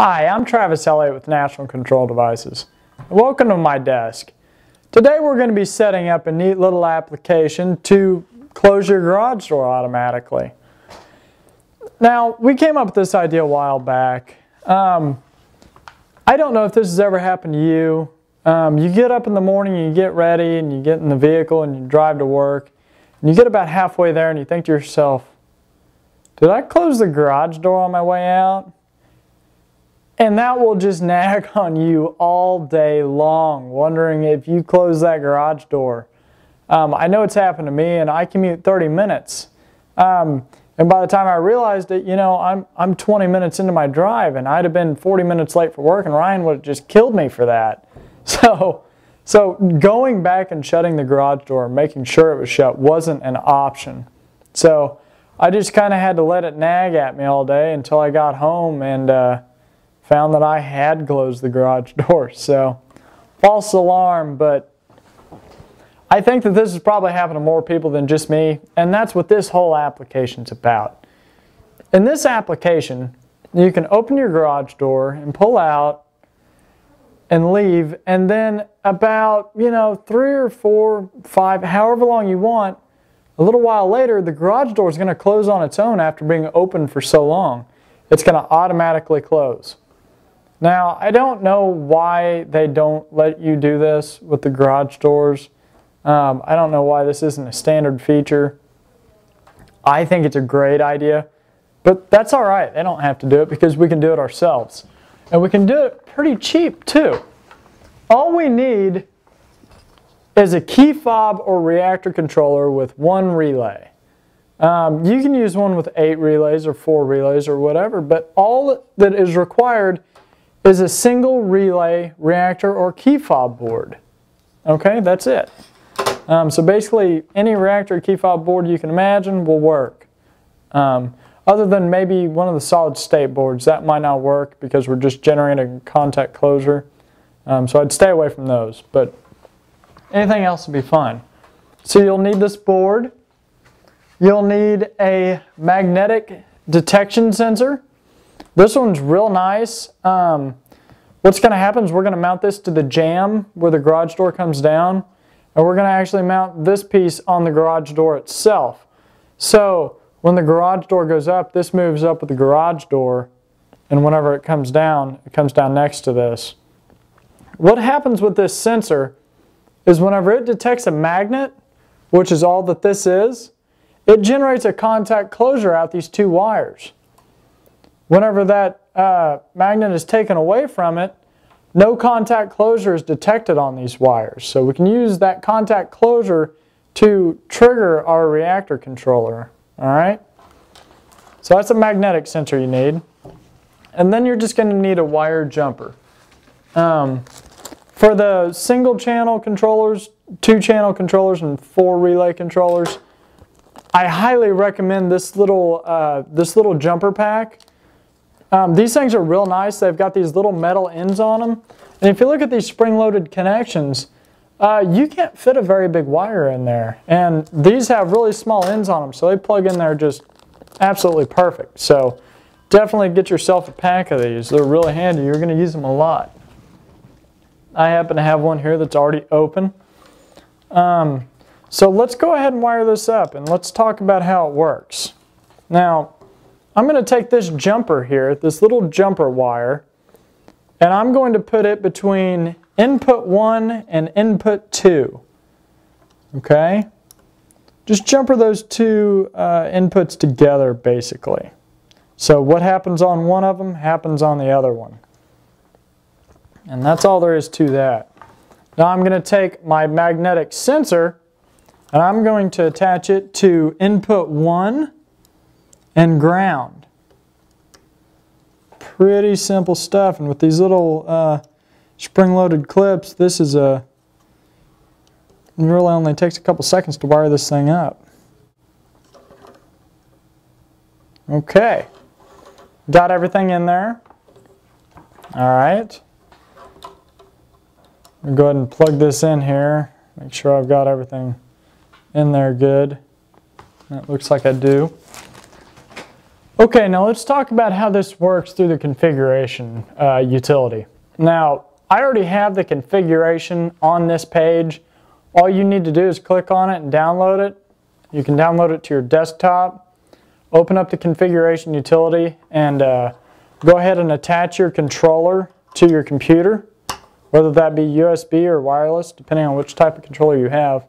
Hi, I'm Travis Elliott with National Control Devices. Welcome to my desk. Today we're going to be setting up a neat little application to close your garage door automatically. Now, we came up with this idea a while back. Um, I don't know if this has ever happened to you. Um, you get up in the morning, you get ready, and you get in the vehicle and you drive to work. And you get about halfway there and you think to yourself, did I close the garage door on my way out? And that will just nag on you all day long, wondering if you close that garage door. Um, I know it's happened to me, and I commute 30 minutes. Um, and by the time I realized it, you know, I'm, I'm 20 minutes into my drive, and I'd have been 40 minutes late for work, and Ryan would have just killed me for that. So, so going back and shutting the garage door, making sure it was shut, wasn't an option. So I just kind of had to let it nag at me all day until I got home and uh, found that I had closed the garage door. So false alarm, but I think that this has probably happened to more people than just me, and that's what this whole application is about. In this application, you can open your garage door and pull out and leave, and then about, you know, three or four, five, however long you want, a little while later, the garage door is going to close on its own after being open for so long. It's going to automatically close. Now, I don't know why they don't let you do this with the garage doors. Um, I don't know why this isn't a standard feature. I think it's a great idea, but that's all right. They don't have to do it because we can do it ourselves. And we can do it pretty cheap too. All we need is a key fob or reactor controller with one relay. Um, you can use one with eight relays or four relays or whatever, but all that is required is a single relay reactor or key fob board. Okay, that's it. Um, so basically, any reactor key fob board you can imagine will work. Um, other than maybe one of the solid state boards, that might not work because we're just generating contact closure. Um, so I'd stay away from those, but anything else would be fine. So you'll need this board. You'll need a magnetic detection sensor. This one's real nice. Um, what's going to happen is we're going to mount this to the jamb where the garage door comes down. And we're going to actually mount this piece on the garage door itself. So when the garage door goes up, this moves up with the garage door. And whenever it comes down, it comes down next to this. What happens with this sensor is whenever it detects a magnet, which is all that this is, it generates a contact closure out these two wires. Whenever that uh, magnet is taken away from it, no contact closure is detected on these wires. So we can use that contact closure to trigger our reactor controller. All right? So that's a magnetic sensor you need. And then you're just going to need a wire jumper. Um, for the single channel controllers, two channel controllers, and four relay controllers, I highly recommend this little, uh, this little jumper pack. Um, these things are real nice. They've got these little metal ends on them. And if you look at these spring-loaded connections, uh, you can't fit a very big wire in there. And these have really small ends on them, so they plug in there just absolutely perfect. So definitely get yourself a pack of these. They're really handy. You're going to use them a lot. I happen to have one here that's already open. Um, so let's go ahead and wire this up and let's talk about how it works. Now, I'm going to take this jumper here, this little jumper wire, and I'm going to put it between input 1 and input 2. Okay? Just jumper those two uh, inputs together basically. So what happens on one of them happens on the other one. And that's all there is to that. Now I'm going to take my magnetic sensor and I'm going to attach it to input 1 and ground. Pretty simple stuff. And with these little uh, spring-loaded clips, this is a really only takes a couple seconds to wire this thing up. Okay, got everything in there. All right, go ahead and plug this in here. Make sure I've got everything in there good. That looks like I do. Okay, now let's talk about how this works through the configuration uh, utility. Now, I already have the configuration on this page. All you need to do is click on it and download it. You can download it to your desktop, open up the configuration utility, and uh, go ahead and attach your controller to your computer, whether that be USB or wireless, depending on which type of controller you have.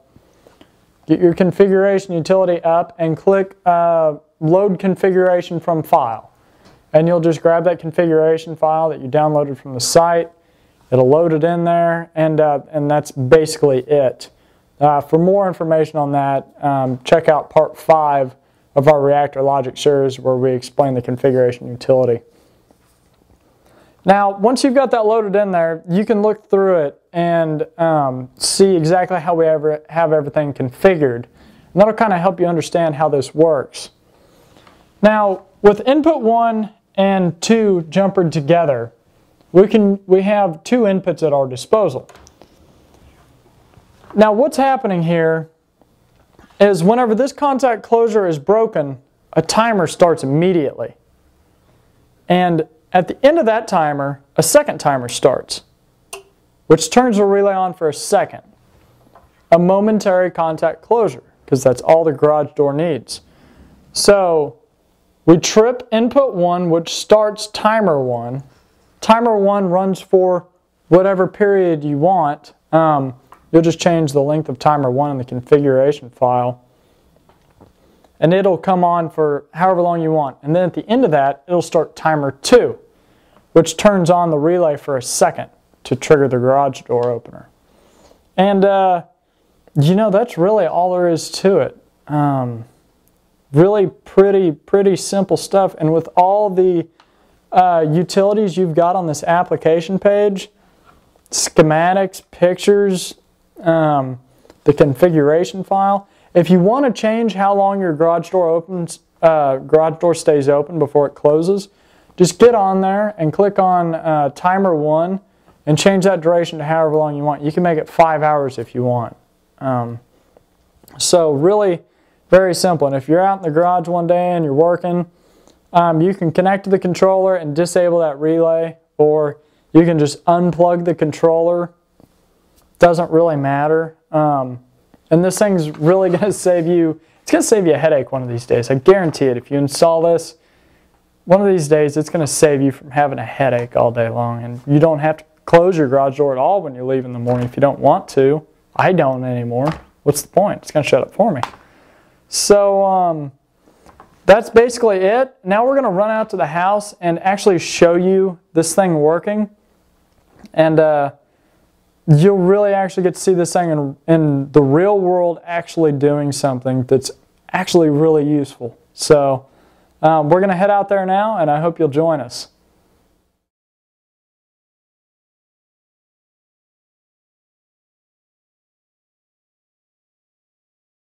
Get your configuration utility up and click uh, load configuration from file. And you'll just grab that configuration file that you downloaded from the site. It'll load it in there, and, uh, and that's basically it. Uh, for more information on that, um, check out part 5 of our Reactor Logic series where we explain the configuration utility. Now, once you've got that loaded in there, you can look through it and um, see exactly how we ever have everything configured. And that'll kind of help you understand how this works. Now, with input 1 and 2 jumpered together, we, can, we have two inputs at our disposal. Now, what's happening here is whenever this contact closure is broken, a timer starts immediately. And at the end of that timer, a second timer starts, which turns the relay on for a second. A momentary contact closure, because that's all the garage door needs. So we trip input 1, which starts timer 1. Timer 1 runs for whatever period you want. Um, you'll just change the length of timer 1 in the configuration file. And it'll come on for however long you want. And then at the end of that, it'll start timer 2, which turns on the relay for a second to trigger the garage door opener. And, uh, you know, that's really all there is to it. Um, Really pretty, pretty simple stuff. And with all the uh, utilities you've got on this application page, schematics, pictures, um, the configuration file, if you want to change how long your garage door opens, uh, garage door stays open before it closes, just get on there and click on uh, timer one and change that duration to however long you want. You can make it five hours if you want. Um, so really, very simple. And if you're out in the garage one day and you're working, um, you can connect to the controller and disable that relay, or you can just unplug the controller. Doesn't really matter. Um, and this thing's really going to save you, it's going to save you a headache one of these days. I guarantee it. If you install this, one of these days it's going to save you from having a headache all day long. And you don't have to close your garage door at all when you leave in the morning if you don't want to. I don't anymore. What's the point? It's going to shut up for me. So um, that's basically it. Now we're going to run out to the house and actually show you this thing working. And uh, you'll really actually get to see this thing in, in the real world actually doing something that's actually really useful. So um, we're going to head out there now and I hope you'll join us.